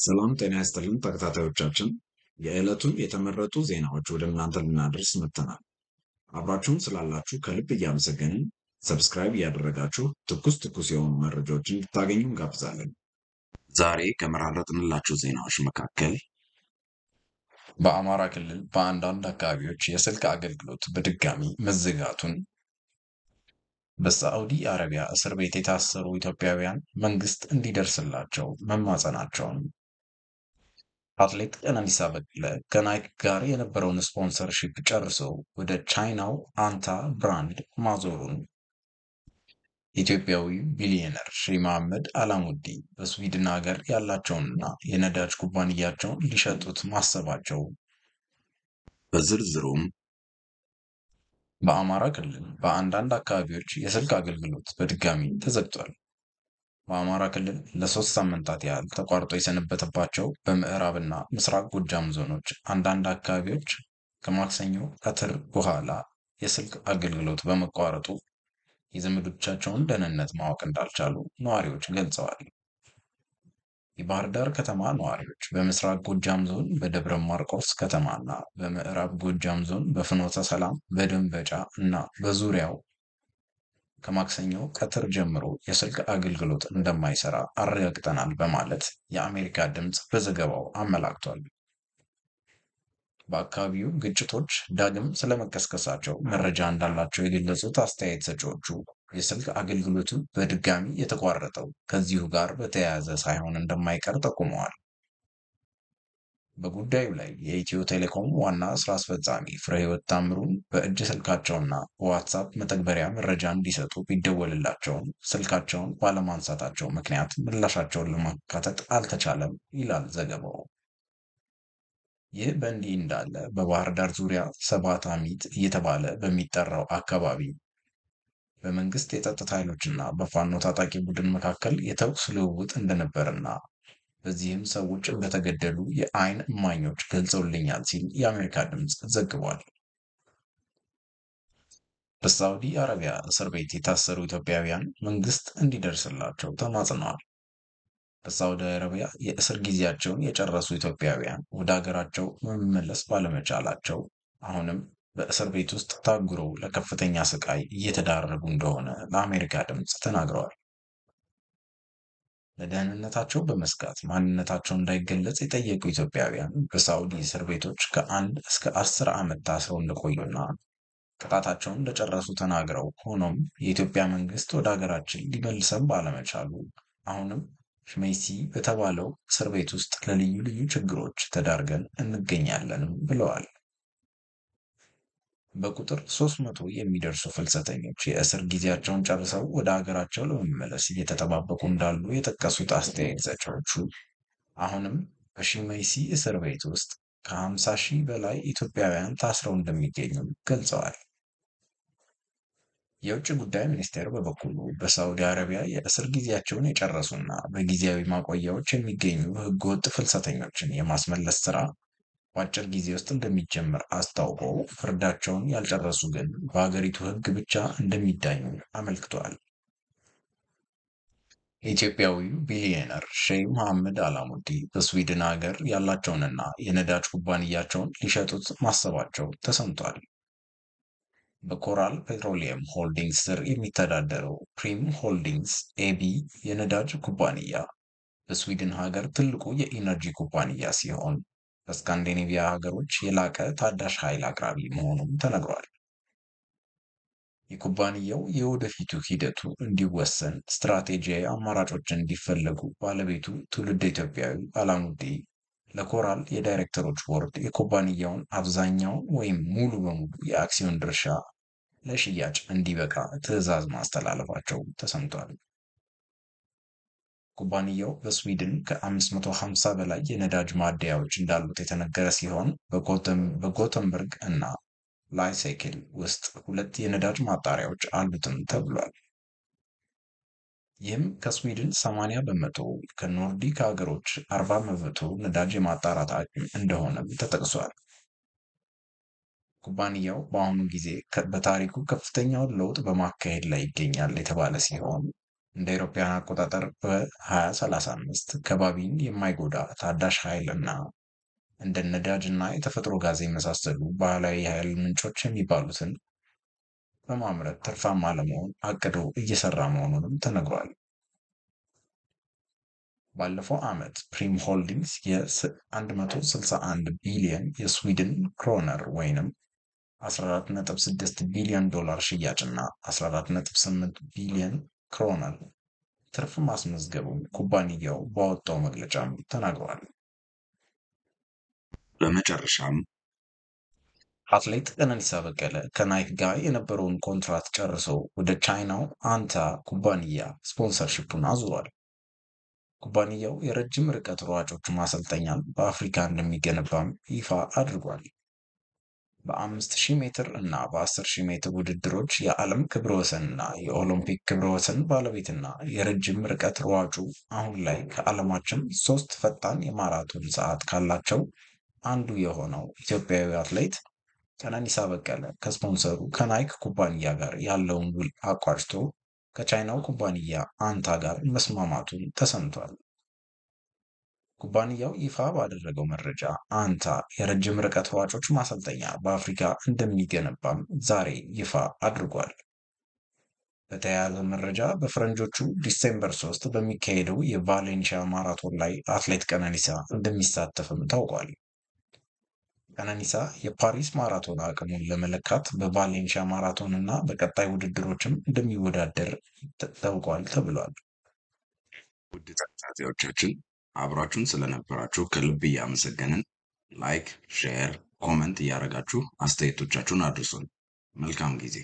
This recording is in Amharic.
ሰላም ጤና ይስጥልን ተከታታዮቻችን፣ የዕለቱን የተመረጡ ዜናዎች ወደ እናንተ ልናደርስ መጥተናል። አብራችሁን ስላላችሁ ከልብ እያመሰገንን subscribe እያደረጋችሁ ትኩስ ትኩስ የሆኑ መረጃዎችን እንድታገኙ እንጋብዛለን። ዛሬ ከመራረጥንላችሁ ዜናዎች መካከል በአማራ ክልል በአንዳንድ አካባቢዎች የስልክ አገልግሎት በድጋሚ መዘጋቱን፣ በሳዑዲ አረቢያ እስር ቤት የታሰሩ ኢትዮጵያውያን መንግስት እንዲደርስላቸው መማጸናቸውን፣ አትሌት ቀነኒሳ በቀለ ከናይክ ጋር የነበረውን sponsorship ጨርሶ ወደ ቻይናው አንታ brand ማዞሩን፣ ኢትዮጵያዊ ቢሊዮነር ሼህ መሐመድ አላሙዲ በስዊድን ሀገር ያላቸውንና የነዳጅ ኩባንያቸውን ሊሸጡት ማሰባቸው፣ በዝርዝሩም በአማራ ክልል በአንዳንድ አካባቢዎች የስልክ አገልግሎት በድጋሚ ተዘግቷል። በአማራ ክልል ለሶስት ሳምንታት ያህል ተቋርጦ የሰነበተባቸው በምዕራብና ምስራቅ ጎጃም ዞኖች አንዳንድ አካባቢዎች ከማክሰኞ ቀትር በኋላ የስልክ አገልግሎት በመቋረጡ የዘመዶቻቸውን ደህንነት ማወቅ እንዳልቻሉ ነዋሪዎች ገልጸዋል። የባህር ዳር ከተማ ነዋሪዎች በምስራቅ ጎጃም ዞን በደብረ ማርቆስ ከተማና በምዕራብ ጎጃም ዞን በፍኖተ ሰላም፣ በደንበጫ እና በዙሪያው ከማክሰኞ ቀትር ጀምሮ የስልክ አገልግሎት እንደማይሰራ አረጋግጠናል በማለት የአሜሪካ ድምፅ በዘገባው አመላክቷል። በአካባቢው ግጭቶች ዳግም ስለመቀስቀሳቸው መረጃ እንዳላቸው የገለጹት አስተያየት ሰጪዎቹ የስልክ አገልግሎቱ በድጋሚ የተቋረጠው ከዚሁ ጋር በተያያዘ ሳይሆን እንደማይቀር ጠቁመዋል። በጉዳዩ ላይ የኢትዮ ቴሌኮም ዋና ስራ አስፈጻሚ ፍሬህይወት ታምሩን በእጅ ስልካቸውና በዋትሳፕ መተግበሪያ መረጃ እንዲሰጡ ቢደወልላቸውም ስልካቸውን ባለማንሳታቸው ምክንያት ምላሻቸውን ለማካተት አልተቻለም ይላል ዘገባው። ይህ በእንዲህ እንዳለ በባህር ዳር ዙሪያ ሰባት አሚት እየተባለ በሚጠራው አካባቢ በመንግስት የጸጥታ ኃይሎችና በፋኖ ታጣቂ ቡድን መካከል የተኩስ ልውውጥ እንደነበርና በዚህም ሰዎች እንደተገደሉ የአይን እማኞች ገልጸውልኛል ሲል የአሜሪካ ድምፅ ዘግቧል። በሳዑዲ አረቢያ እስር ቤት የታሰሩ ኢትዮጵያውያን መንግስት እንዲደርስላቸው ተማጽነዋል። በሳዑዲ አረቢያ የእስር ጊዜያቸውን የጨረሱ ኢትዮጵያውያን ወደ ሀገራቸው መመለስ ባለመቻላቸው አሁንም በእስር ቤት ውስጥ ታጉረው ለከፍተኛ ስቃይ እየተዳረጉ እንደሆነ ለአሜሪካ ድምፅ ተናግረዋል። ለደህንነታቸው በመስጋት ማንነታቸው እንዳይገለጽ የጠየቁ ኢትዮጵያውያን በሳዑዲ እስር ቤቶች ከአንድ እስከ አስር ዓመት ታስረው እንደቆዩና ቅጣታቸውን እንደጨረሱ ተናግረው ሆኖም የኢትዮጵያ መንግስት ወደ ሀገራችን ሊመልሰን ባለመቻሉ አሁንም ሽሜሲ በተባለው እስር ቤት ውስጥ ለልዩ ልዩ ችግሮች ተዳርገን እንገኛለንም ብለዋል። በቁጥር 300 የሚደርሱ ፍልሰተኞች የእስር ጊዜያቸውን ጨርሰው ወደ ሀገራቸው ለመመለስ እየተጠባበቁ እንዳሉ የጠቀሱት አስተያየት ሰጪዎቹ አሁንም በሺመይሲ እስር ቤት ውስጥ ከ50 ሺህ በላይ ኢትዮጵያውያን ታስረው እንደሚገኙ ገልጸዋል። የውጭ ጉዳይ ሚኒስቴር በበኩሉ በሳዑዲ አረቢያ የእስር ጊዜያቸውን የጨረሱና በጊዜያዊ ማቆያዎች የሚገኙ ህገወጥ ፍልሰተኞችን የማስመለስ ስራ በአጭር ጊዜ ውስጥ እንደሚጀምር አስታውቆ ፍርዳቸውን ያልጨረሱ ግን በሀገሪቱ ህግ ብቻ እንደሚዳኙ አመልክቷል። ኢትዮጵያዊው ቢሊዮነር ሼህ መሐመድ አላሙዲ በስዊድን ሀገር ያላቸውንና የነዳጅ ኩባንያቸውን ሊሸጡት ማሰባቸው ተሰምቷል። በኮራል ፔትሮሊየም ሆልዲንግስ ስር የሚተዳደረው ፕሪም ሆልዲንግስ ኤቢ የነዳጅ ኩባንያ በስዊድን ሀገር ትልቁ የኢነርጂ ኩባንያ ሲሆን በስካንዲኔቪያ ሀገሮች የላቀ ታዳሽ ኃይል አቅራቢ መሆኑም ተነግሯል። የኩባንያው የወደፊቱ ሂደቱ እንዲወሰን ስትራቴጂያዊ አማራጮች እንዲፈለጉ ባለቤቱ ትውልድ ኢትዮጵያዊ አላሙዲ ለኮራል የዳይሬክተሮች ቦርድ የኩባንያውን አብዛኛውን ወይም ሙሉ በሙሉ የአክሲዮን ድርሻ ለሽያጭ እንዲበቃ ትዕዛዝ ማስተላለፋቸው ተሰምቷል። ኩባንያው በስዊድን ከ550 በላይ የነዳጅ ማደያዎች እንዳሉት የተነገረ ሲሆን በጎተንበርግ እና ላይሴክል ውስጥ ሁለት የነዳጅ ማጣሪያዎች አሉትም ተብሏል። ይህም ከስዊድን 80 በመቶ ከኖርዲክ ሀገሮች 40 በመቶ ነዳጅ የማጣራት አቅም እንደሆነም ተጠቅሷል። ኩባንያው በአሁኑ ጊዜ በታሪኩ ከፍተኛውን ለውጥ በማካሄድ ላይ ይገኛል የተባለ ሲሆን እንደ አውሮፓውያን አቆጣጠር በ2035 ከባቢን የማይጎዳ ታዳሽ ኃይል እና እንደ ነዳጅ እና የተፈጥሮ ጋዝ የመሳሰሉ ባህላዊ የኃይል ምንጮች የሚባሉትን በማምረት ትርፋማ ለመሆን አቅዶ እየሰራ መሆኑንም ተነግሯል። ባለፈው ዓመት ፕሪም ሆልዲንግስ የ161 ቢሊዮን የስዊድን ክሮነር ወይንም 14.6 ቢሊዮን ዶላር ሽያጭና 14.8 ቢሊዮን ክሮነር ትርፍ ማስመዝገቡን ኩባንያው ባወጣው መግለጫም ተናግሯል። በመጨረሻም አትሌት ቀነኒሳ በቀለ ከናይክ ጋር የነበረውን ኮንትራት ጨርሶ ወደ ቻይናው አንታ ኩባንያ sponsorship ኡን አዙሯል። ኩባንያው የረጅም ርቀት ሯጮች ማሰልጠኛን በአፍሪካ እንደሚገነባም ይፋ አድርጓል። በአምስት ሺህ ሜትር እና በአስር ሺህ ሜትር ውድድሮች የዓለም ክብረ ወሰንና የኦሎምፒክ ክብረ ወሰን ባለቤትና የረጅም ርቀት ሯጩ አሁን ላይ ከዓለማችን ሶስት ፈጣን የማራቶን ሰዓት ካላቸው አንዱ የሆነው ኢትዮጵያዊ አትሌት ቀነኒሳ በቀለ ከስፖንሰሩ ከናይክ ኩባንያ ጋር ያለውን ውል አቋጭቶ ከቻይናው ኩባንያ አንታ ጋር መስማማቱን ተሰምቷል። ኩባንያው ይፋ ባደረገው መረጃ አንታ የረጅም ርቀት ሯጮች ማሰልጠኛ በአፍሪካ እንደሚገነባም ዛሬ ይፋ አድርጓል። በተያያዘ መረጃ በፈረንጆቹ December 3 በሚካሄደው የቫሌንሺያ ማራቶን ላይ አትሌት ቀነኒሳ እንደሚሳተፍም ታውቋል። ቀነኒሳ የፓሪስ ማራቶን አቅሙን ለመለካት በቫሌንሺያ ማራቶን እና በቀጣይ ውድድሮችም እንደሚወዳደር ታውቋል ተብሏል። ውድ ተከታታዮቻችን አብራችሁን ስለነበራችሁ ከልብ እያመሰገንን like፣ share፣ comment እያደረጋችሁ አስተያየቶቻችሁን አድርሱን። መልካም ጊዜ